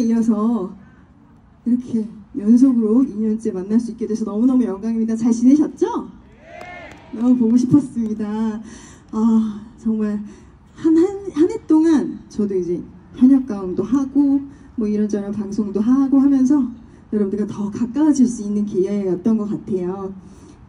이어서 이렇게 연속으로 2년째 만날 수 있게 돼서 너무너무 영광입니다. 잘 지내셨죠? 너무 보고 싶었습니다. 아, 정말 한한 해 동안 저도 이제 현역 가운도 하고 뭐 이런저런 방송도 하고 하면서 여러분들과 더 가까워질 수 있는 기회였던 것 같아요.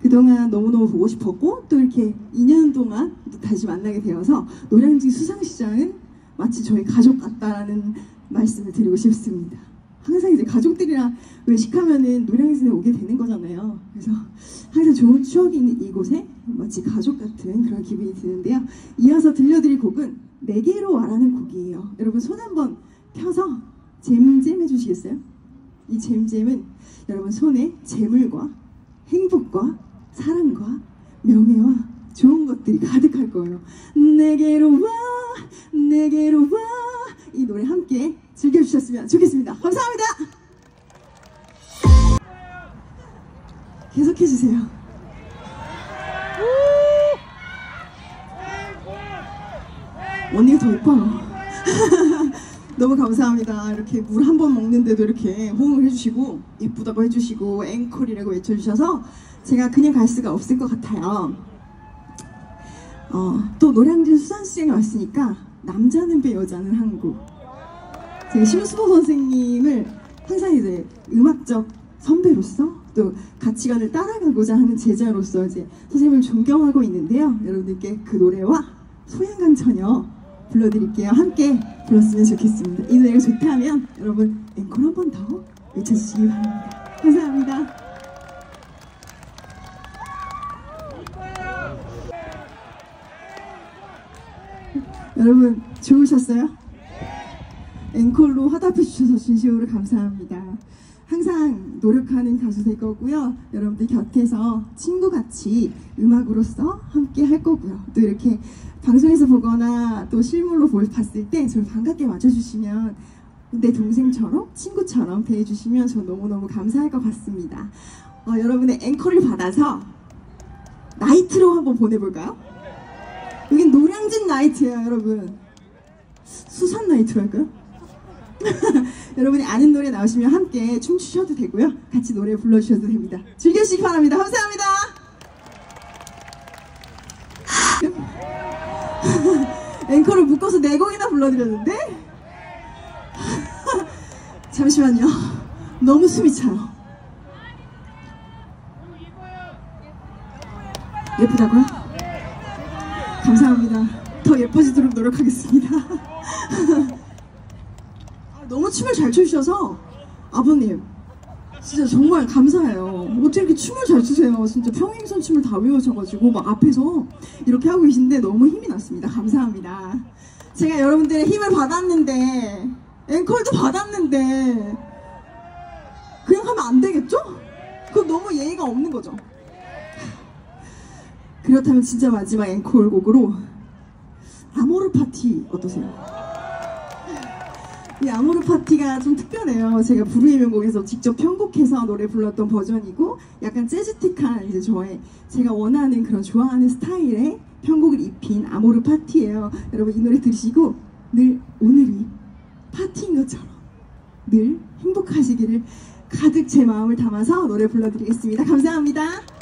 그동안 너무너무 보고 싶었고 또 이렇게 2년 동안 또 다시 만나게 되어서 노량진 수상시장은 마치 저희 가족 같다라는 말씀을 드리고 싶습니다. 항상 이제 가족들이랑 외식하면은 노량진에 오게 되는 거잖아요. 그래서 항상 좋은 추억이 있는 이곳에 마치 가족 같은 그런 기분이 드는데요. 이어서 들려드릴 곡은 내게로 와라는 곡이에요. 여러분 손 한번 펴서 잼잼 해주시겠어요? 이 잼잼은 여러분 손에 재물과 행복과 사랑과 명예와 좋은 것들이 가득할 거예요. 내게로 와, 내게로 와. 이 노래 함께 즐겨주셨으면 좋겠습니다. 감사합니다. 계속해주세요. 언니가 더 예뻐요. 너무 감사합니다. 이렇게 물 한 번 먹는데도 이렇게 호응을 해주시고 예쁘다고 해주시고 앵콜이라고 외쳐주셔서 제가 그냥 갈 수가 없을 것 같아요. 어, 또 노량진 수산시장에 왔으니까 남자는 배 여자는 한국. 제가 심수보 선생님을 항상 이제 음악적 선배로서 또 가치관을 따라가고자 하는 제자로서 이제 선생님을 존경하고 있는데요. 여러분들께 그 노래와 소양강 처녀 불러드릴게요. 함께 불렀으면 좋겠습니다. 이 노래가 좋다면 여러분 앵콜 한 번 더 외쳐주시기 바랍니다. 감사합니다. 여러분 좋으셨어요? 앵콜로 화답해 주셔서 진심으로 감사합니다. 항상 노력하는 가수 될 거고요. 여러분들 곁에서 친구같이 음악으로서 함께 할 거고요. 또 이렇게 방송에서 보거나 또 실물로 볼- 봤을 때 저를 반갑게 맞아주시면 내 동생처럼 친구처럼 대해주시면 저 너무너무 감사할 것 같습니다. 어, 여러분의 앵콜을 받아서 나이트로 한번 보내볼까요? 여긴 노량진 나이트예요, 여러분. 수산 나이트로 할까요? 여러분이 아는 노래 나오시면 함께 춤추셔도 되고요. 같이 노래 불러주셔도 됩니다. 즐겨주시기 바랍니다. 감사합니다. 앵커를 묶어서 네 곡이나 불러드렸는데 잠시만요. 너무 숨이 차요. 예쁘다고요? 감사합니다. 더 예뻐지도록 노력하겠습니다. 아, 너무 춤을 잘 추셔서 아버님 진짜 정말 감사해요. 어떻게 이렇게 춤을 잘 추세요? 진짜 평행선 춤을 다 외우셔가지고 막 앞에서 이렇게 하고 계신데 너무 힘이 났습니다. 감사합니다. 제가 여러분들의 힘을 받았는데 앵콜도 받았는데 그냥 하면 안 되겠죠? 그건 너무 예의가 없는 거죠. 그렇다면 진짜 마지막 앵콜 곡으로 아모르 파티 어떠세요? 이 아모르 파티가 좀 특별해요. 제가 부르의 명곡에서 직접 편곡해서 노래 불렀던 버전이고 약간 재즈틱한 이제 저의 제가 원하는 그런 좋아하는 스타일의 편곡을 입힌 아모르 파티예요. 여러분 이 노래 들으시고 늘 오늘이 파티인 것처럼 늘 행복하시기를 가득 제 마음을 담아서 노래 불러드리겠습니다. 감사합니다.